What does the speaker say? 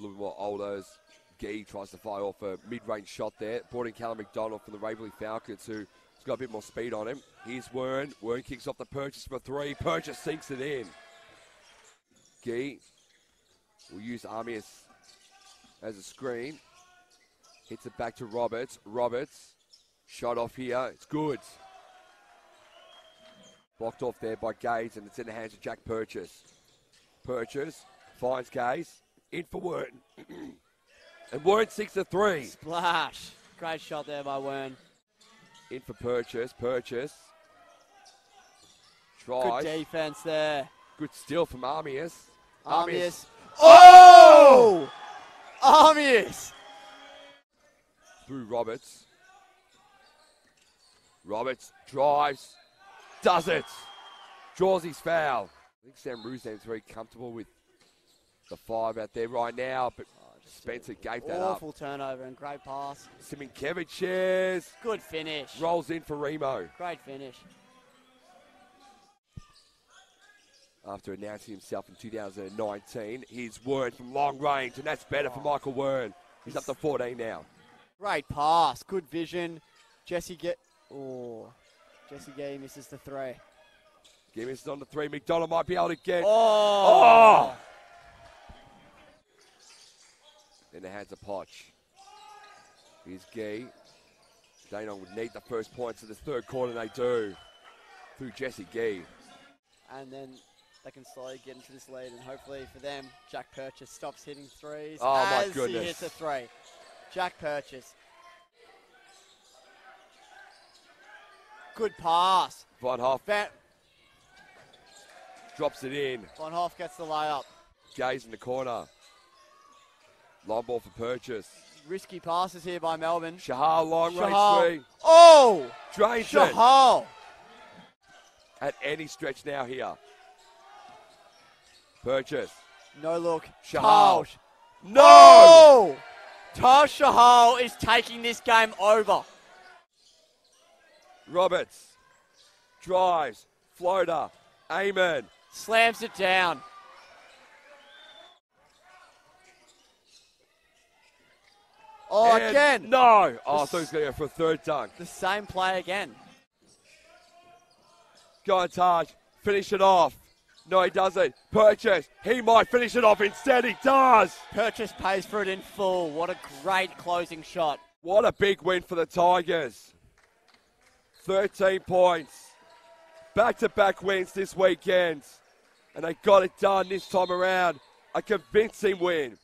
little bit more older. As Gee tries to fire off a mid-range shot there. Brought in Callum McDonald from the Waverley Falcons, who's got a bit more speed on him. Here's Wern. Wern kicks off the purchase for three. Purchase sinks it in. Gee will use Armius as a screen. Hits it back to Roberts. Roberts. Shot off here. It's good. Blocked off there by Gaze, and it's in the hands of Jack Purchase. Purchase finds Gaze. In for Wern. and Wern 6 to 3. Splash. Great shot there by Wern. In for Purchase. Purchase. Good defense there. Good steal from Armius. Armius. Oh! Armius! through Roberts. Roberts drives, does it, draws his foul. I think Sam Rusnam's very comfortable with the five out there right now, but oh, Spencer gave that up. Awful turnover and great pass. Simonkiewicz shares, Good finish. rolls in for Remo Great finish. after announcing himself in 2019. Here's Wern from long range, and that's better for oh. Michael Wern. He's up to 14 now. Great pass. Good vision. Jesse get. Oh. Jesse Gee misses the three. Give us on the three. McDonald might be able to get. Oh! oh! In the hands of Potch. Here's Gee. Dano would need the first points of this third quarter, and they do. Through Jesse Gee. And then they can slowly get into this lead, and hopefully for them, Jack Purchase stops hitting threes. Oh, my as goodness. He hits a three. Jack Purchase. Good pass. Von Hoff Van, drops it in. Von Hoff gets the layup. Gaze in the corner. Long ball for purchase. Risky passes here by Melbourne. Shahal long Shahal. range three. Oh! Drains it. Shahal! At any stretch now here. Purchase. No look. Shahal. No! Oh! Taj Shahal is taking this game over. Roberts. Drives. Floater. Amen. Slams it down. Oh, And again. No. Oh, I thought he was going to go for a third dunk. The same play again. Go Taj. Finish it off. No, he doesn't. Purchase. He might finish it off. Instead, he does. Purchase pays for it in full. What a great closing shot. What a big win for the Tigers. 13 points. Back to back wins this weekend. And they got it done this time around. A convincing win.